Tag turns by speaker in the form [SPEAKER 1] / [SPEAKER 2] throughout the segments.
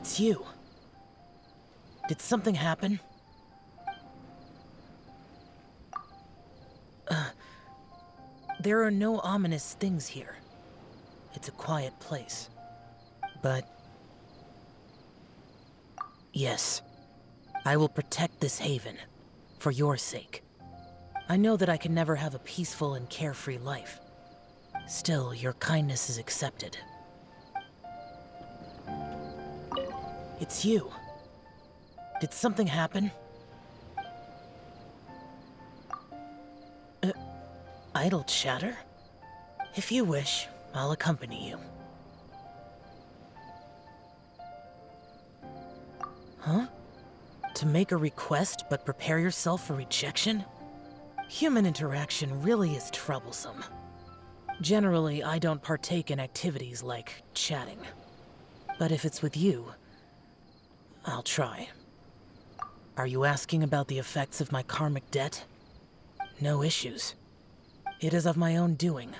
[SPEAKER 1] It's you. Did something happen? Uh, there are no ominous things here. It's a quiet place. But. Yes. I will protect this haven. For your sake. I know that I can never have a peaceful and carefree life. Still, your kindness is accepted. It's you. Did something happen? Uh, idle chatter? If you wish, I'll accompany you. Huh? To make a request but prepare yourself for rejection? Human interaction really is troublesome. Generally, I don't partake in activities like chatting. But if it's with you, I'll try. Are you asking about the effects of my karmic debt? No issues. It is of my own doing,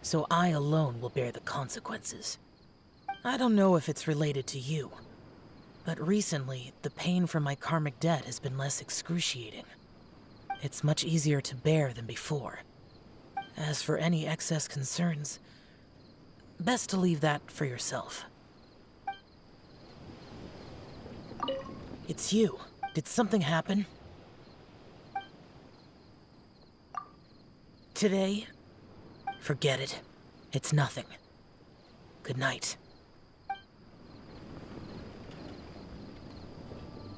[SPEAKER 1] so I alone will bear the consequences. I don't know if it's related to you, but recently, the pain from my karmic debt has been less excruciating. It's much easier to bear than before. As for any excess concerns, best to leave that for yourself. It's you. Did something happen? Today? Forget it. It's nothing. Good night.